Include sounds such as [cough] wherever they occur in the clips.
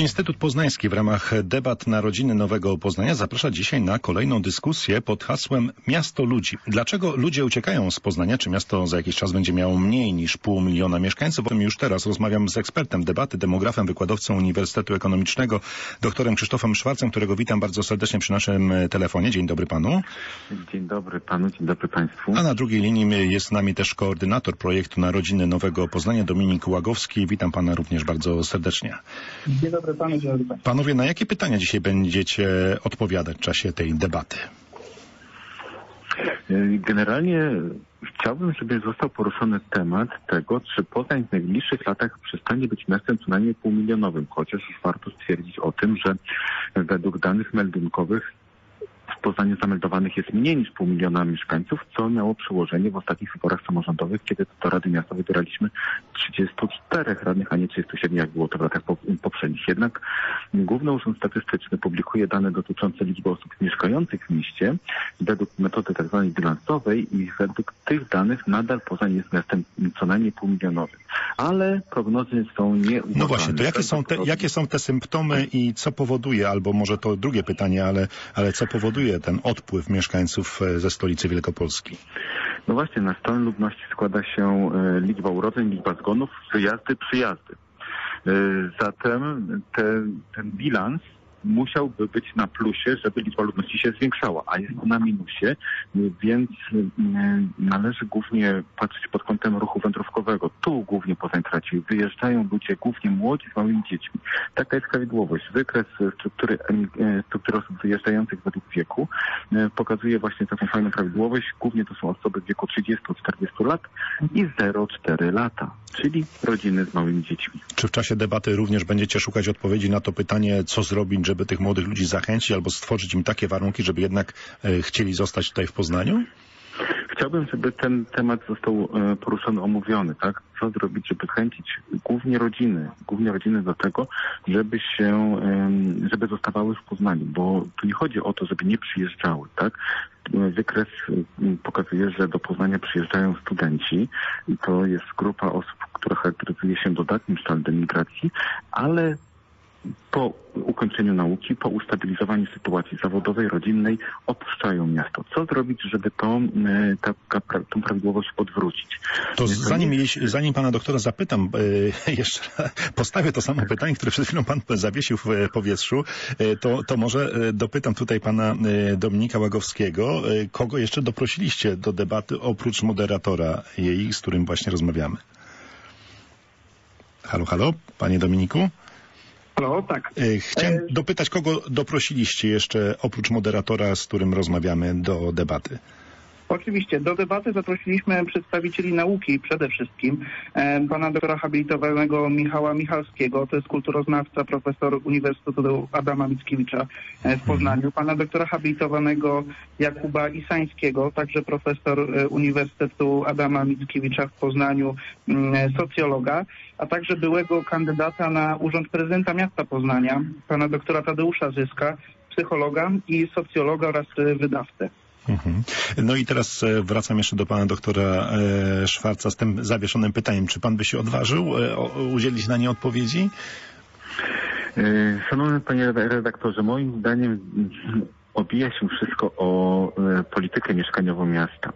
Instytut Poznański w ramach debat Narodziny Nowego Poznania zaprasza dzisiaj na kolejną dyskusję pod hasłem Miasto Ludzi. Dlaczego ludzie uciekają z Poznania? Czy miasto za jakiś czas będzie miało mniej niż pół miliona mieszkańców? O tym już teraz rozmawiam z ekspertem debaty, demografem, wykładowcą Uniwersytetu Ekonomicznego, doktorem Krzysztofem Szwarcem, którego witam bardzo serdecznie przy naszym telefonie. Dzień dobry panu. Dzień dobry panu, dzień dobry państwu. A na drugiej linii jest z nami też koordynator projektu Narodziny Nowego Poznania, Dominik Łagowski. Witam pana również bardzo serdecznie. Dzień dobry dzień dobry. Panowie, na jakie pytania dzisiaj będziecie odpowiadać w czasie tej debaty? Generalnie chciałbym, żeby został poruszony temat tego, czy Poznań w najbliższych latach przestanie być miastem co najmniej półmilionowym, chociaż już warto stwierdzić o tym, że według danych meldunkowych w Poznaniu zameldowanych jest mniej niż pół miliona mieszkańców, co miało przełożenie w ostatnich wyborach samorządowych, kiedy do Rady Miasta wybieraliśmy 34 radnych, a nie 37, jak było to w latach poprzednich. Jednak Główny Urząd Statystyczny publikuje dane dotyczące liczby osób mieszkających w mieście według metody tzw. bilansowej i według tych danych nadal Poznań jest miastem co najmniej półmilionowym. Ale prognozy są nieuważane. No właśnie, to jakie są, te, jakie są te symptomy i co powoduje, albo może to drugie pytanie, ale, ale co powoduje ten odpływ mieszkańców ze stolicy Wielkopolski? No właśnie, na stan ludności składa się liczba urodzeń, liczba zgonów, wyjazdy, przyjazdy. Zatem te, ten bilans musiałby być na plusie, żeby liczba ludności się zwiększała, a jest na minusie, więc należy głównie patrzeć pod kątem ruchu wędrówkowego. Tu głównie Poznań traci. Wyjeżdżają ludzie, głównie młodzi z małymi dziećmi. Taka jest prawidłowość. Wykres struktury, struktury osób wyjeżdżających według wieku pokazuje właśnie taką fajną prawidłowość. Głównie to są osoby w wieku 30-40 lat i 0,4 lata, czyli rodziny z małymi dziećmi. Czy w czasie debaty również będziecie szukać odpowiedzi na to pytanie, co zrobić, żeby tych młodych ludzi zachęcić albo stworzyć im takie warunki, żeby jednak e, chcieli zostać tutaj w Poznaniu? Chciałbym, żeby ten temat został e, poruszony, omówiony, tak? Co zrobić, żeby chęcić głównie rodziny, głównie rodziny do tego, żeby się, żeby zostawały w Poznaniu, bo tu nie chodzi o to, żeby nie przyjeżdżały, tak? Wykres pokazuje, że do Poznania przyjeżdżają studenci i to jest grupa osób, która charakteryzuje się dodatnim saltem migracji, ale po ukończeniu nauki, po ustabilizowaniu sytuacji zawodowej, rodzinnej opuszczają miasto. Co zrobić, żeby tą, ta, tą prawidłowość odwrócić? To zanim, zanim pana doktora zapytam, [laughs] jeszcze postawię to samo pytanie, które przed chwilą pan zawiesił w powietrzu, to, to może dopytam tutaj pana Dominika Łagowskiego, kogo jeszcze doprosiliście do debaty oprócz moderatora jej, z którym właśnie rozmawiamy? Halo, halo, panie Dominiku? Halo, tak. Chciałem dopytać, kogo doprosiliście jeszcze oprócz moderatora, z którym rozmawiamy do debaty? Oczywiście. Do debaty zaprosiliśmy przedstawicieli nauki przede wszystkim. Pana doktora habilitowanego Michała Michalskiego, to jest kulturoznawca, profesor Uniwersytetu Adama Mickiewicza w Poznaniu. Pana doktora habilitowanego Jakuba Isańskiego, także profesor Uniwersytetu Adama Mickiewicza w Poznaniu, socjologa, a także byłego kandydata na urząd prezydenta miasta Poznania, pana doktora Tadeusza Zyska, psychologa i socjologa oraz wydawcę. No i teraz wracam jeszcze do pana doktora Szwarca z tym zawieszonym pytaniem. Czy pan by się odważył udzielić na nie odpowiedzi? Szanowny panie redaktorze, moim zdaniem obija się wszystko o politykę mieszkaniową miasta.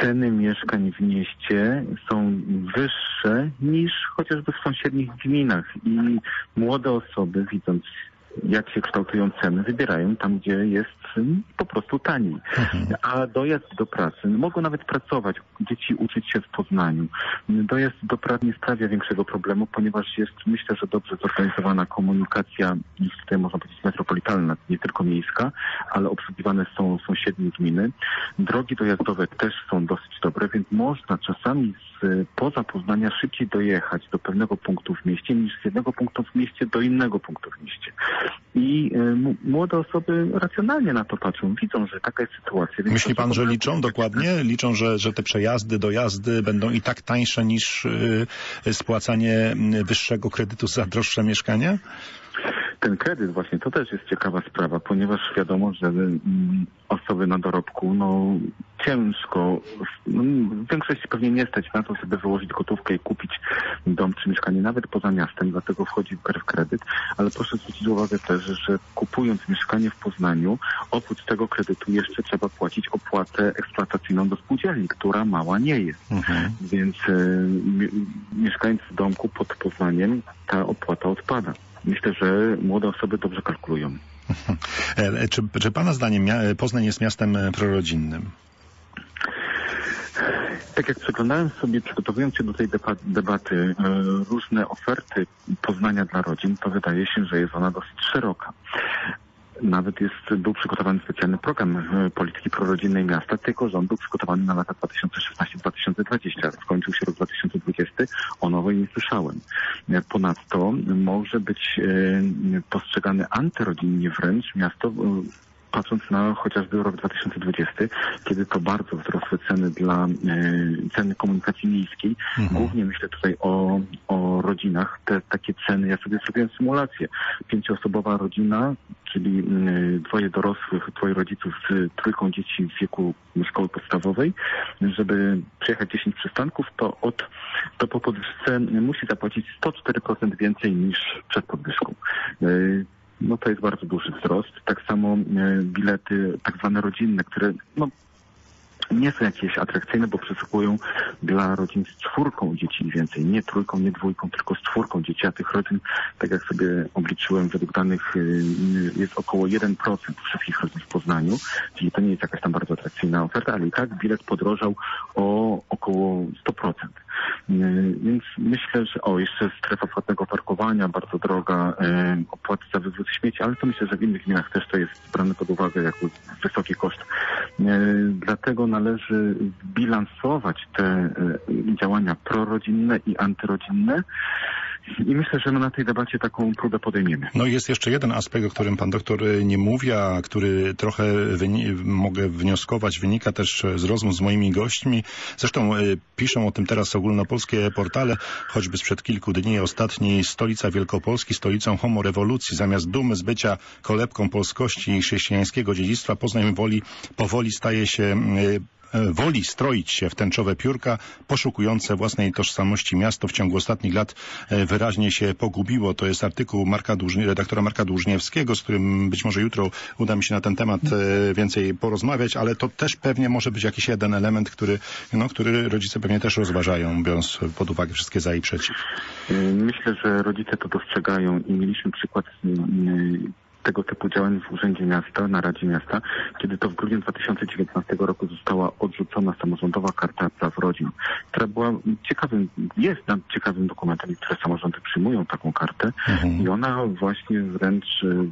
Ceny mieszkań w mieście są wyższe niż chociażby w sąsiednich gminach i młode osoby widząc jak się kształtują ceny, wybierają tam, gdzie jest po prostu taniej. Mhm. A dojazd do pracy, mogą nawet pracować, dzieci uczyć się w Poznaniu. Dojazd do pracy nie sprawia większego problemu, ponieważ jest, myślę, że dobrze zorganizowana komunikacja, tutaj można powiedzieć metropolitalna, nie tylko miejska, ale obsługiwane są sąsiednie gminy. Drogi dojazdowe też są dosyć dobre, więc można czasami z poza Poznania szybciej dojechać do pewnego punktu w mieście, niż z jednego punktu w mieście do innego punktu w mieście. I y, młode osoby racjonalnie na to patrzą, widzą, że taka jest sytuacja. Myśli pan, że liczą dokładnie? Liczą, że, że te przejazdy, dojazdy będą i tak tańsze niż y, spłacanie wyższego kredytu za droższe mieszkanie? Ten kredyt właśnie to też jest ciekawa sprawa, ponieważ wiadomo, że mm, osoby na dorobku, no ciężko, no, w większości pewnie nie stać na to, żeby wyłożyć gotówkę i kupić dom czy mieszkanie nawet poza miastem, dlatego wchodzi w grę kredyt, ale proszę zwrócić uwagę też, że kupując mieszkanie w Poznaniu, oprócz tego kredytu jeszcze trzeba płacić opłatę eksploatacyjną do spółdzielni, która mała nie jest. Mhm. Więc mi- mieszkając w domku pod Poznaniem, ta opłata odpada. Myślę, że młode osoby dobrze kalkulują. E, Czy, czy Pana zdaniem Poznań jest miastem e, prorodzinnym? Tak jak przeglądałem sobie, przygotowując się do tej debaty, e, różne oferty Poznania dla rodzin, to wydaje się, że jest ona dosyć szeroka. Nawet jest, był przygotowany specjalny program e, polityki prorodzinnej miasta, tylko że on był przygotowany na lata 2016-2020. Skończył się rok 2020, o nowej nie słyszałem. E, Ponadto może być e, postrzegany antyrodzinnie wręcz miasto patrząc na chociażby rok 2020, kiedy to bardzo wzrosły ceny dla ceny komunikacji miejskiej. Mhm. Głównie myślę tutaj o, o rodzinach. Te takie ceny, ja sobie zrobiłem symulację. Pięcioosobowa rodzina, czyli y, dwoje dorosłych, dwoje rodziców z trójką dzieci w wieku szkoły podstawowej, żeby przejechać 10 przystanków, to od to po podwyżce musi zapłacić 104% więcej niż przed podwyżką. Y, no to jest bardzo duży wzrost. Tak samo e, bilety tak zwane rodzinne, które no, nie są jakieś atrakcyjne, bo przysługują dla rodzin z czwórką dzieci więcej. Nie trójką, nie dwójką, tylko z czwórką dzieci. A tych rodzin, tak jak sobie obliczyłem, według danych y, jest około 1% wszystkich rodzin w Poznaniu. Czyli to nie jest jakaś tam bardzo atrakcyjna oferta, ale i tak bilet podrożał o około 100%. Y, Więc myślę, że o, jeszcze strefa płatnego parkowania, bardzo droga, y, opłaty za wywóz śmieci, ale to myślę, że w innych gminach też to jest brane pod uwagę jako wysoki koszt. Y, Dlatego należy bilansować te działania prorodzinne i antyrodzinne i myślę, że my na tej debacie taką próbę podejmiemy. No i jest jeszcze jeden aspekt, o którym pan doktor y, nie mówi, a który trochę mogę wnioskować, wynika też z rozmów z moimi gośćmi. Zresztą y, piszą o tym teraz ogólnopolskie portale, choćby sprzed kilku dni. Ostatni stolica Wielkopolski, stolicą homorewolucji. Zamiast dumy z bycia kolebką polskości i chrześcijańskiego dziedzictwa, Poznań woli, powoli staje się y, e, woli stroić się w tęczowe piórka, poszukujące własnej tożsamości miasto w ciągu ostatnich lat e, wyraźnie się pogubiło. To jest artykuł Marka Dłużnie, redaktora Marka Dłużniewskiego, z którym być może jutro uda mi się na ten temat e, więcej porozmawiać, ale to też pewnie może być jakiś jeden element, który, no, który rodzice pewnie też rozważają, biorąc pod uwagę wszystkie za i przeciw. Myślę, że rodzice to dostrzegają i mieliśmy przykład tego typu działań w Urzędzie Miasta, na Radzie Miasta, kiedy to w grudniu 2019 roku została odrzucona samorządowa karta praw rodzin, która była ciekawym, jest ciekawym dokumentem, które samorządy przyjmują taką kartę Mhm. i ona właśnie wręcz y,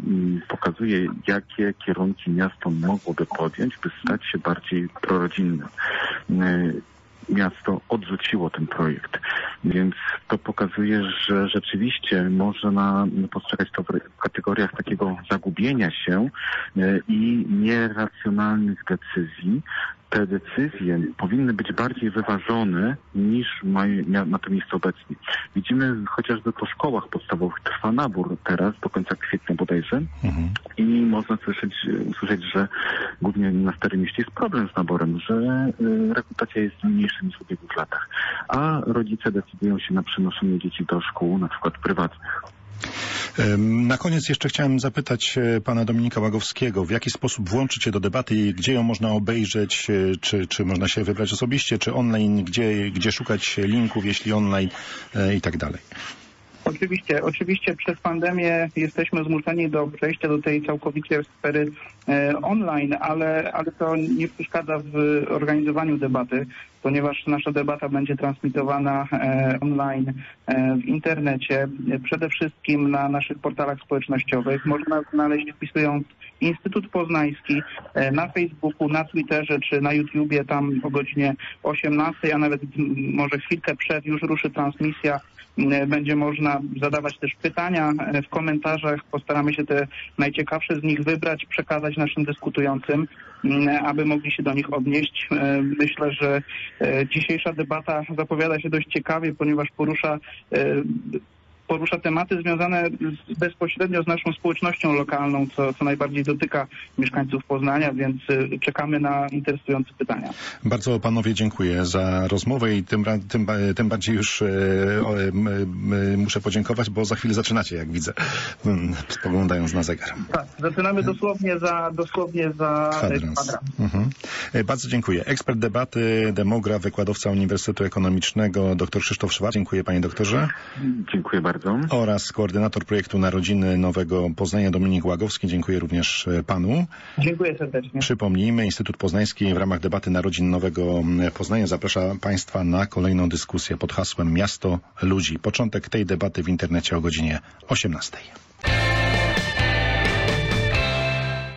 pokazuje, jakie kierunki miasto mogłoby podjąć, by stać się bardziej prorodzinne. Miasto odrzuciło ten projekt, więc to pokazuje, że rzeczywiście można postrzegać to w kategoriach takiego zagubienia się y, i nieracjonalnych decyzji. Te decyzje powinny być bardziej wyważone niż mają ma to miejsce obecnie. Widzimy chociażby po szkołach podstawowych trwa nabór teraz, do końca kwietnia bodajże, Mhm. i można słyszeć, usłyszeć, że głównie na Starym Mieście jest problem z naborem, że y, rekrutacja jest mniejsza niż w ubiegłych latach, a rodzice decydują się na przenoszenie dzieci do szkół, na przykład prywatnych. Na koniec jeszcze chciałem zapytać e, pana Dominika Łagowskiego, w jaki sposób włączyć się do debaty i gdzie ją można obejrzeć, e, czy, czy można się wybrać osobiście, czy online, gdzie, gdzie szukać linków, jeśli online e, i tak dalej. Oczywiście, oczywiście przez pandemię jesteśmy zmuszeni do przejścia do tej całkowicie sfery e, online, ale, ale to nie przeszkadza w organizowaniu debaty, ponieważ nasza debata będzie transmitowana e, online e, w internecie, przede wszystkim na naszych portalach społecznościowych. Można znaleźć wpisując Instytut Poznański na Facebooku, na Twitterze czy na YouTubie, tam o godzinie 18, a nawet może chwilkę przed już ruszy transmisja Będzie można zadawać też pytania e, w komentarzach. Postaramy się te najciekawsze z nich wybrać, przekazać naszym dyskutującym, m, aby mogli się do nich odnieść. E, Myślę, że e, dzisiejsza debata zapowiada się dość ciekawie, ponieważ porusza e, porusza tematy związane z, bezpośrednio z naszą społecznością lokalną, co, co najbardziej dotyka mieszkańców Poznania, więc y, czekamy na interesujące pytania. Bardzo panowie dziękuję za rozmowę i tym, tym, tym bardziej już e, o, em, em, muszę podziękować, bo za chwilę zaczynacie, jak widzę, mm, spoglądając na zegar. Tak, zaczynamy dosłownie za, dosłownie za Kwadrans. kwadrans. Mhm. E, Bardzo dziękuję. Ekspert debaty, demograf, wykładowca Uniwersytetu Ekonomicznego, dr Krzysztof Szwab. Dziękuję panie doktorze. Dziękuję bardzo. Oraz koordynator projektu Narodziny Nowego Poznania Dominik Łagowski. Dziękuję również e, panu. Dziękuję serdecznie. Przypomnijmy, Instytut Poznański w ramach debaty Narodzin Nowego mm, Poznania zaprasza Państwa na kolejną dyskusję pod hasłem Miasto Ludzi. Początek tej debaty w internecie o godzinie 18.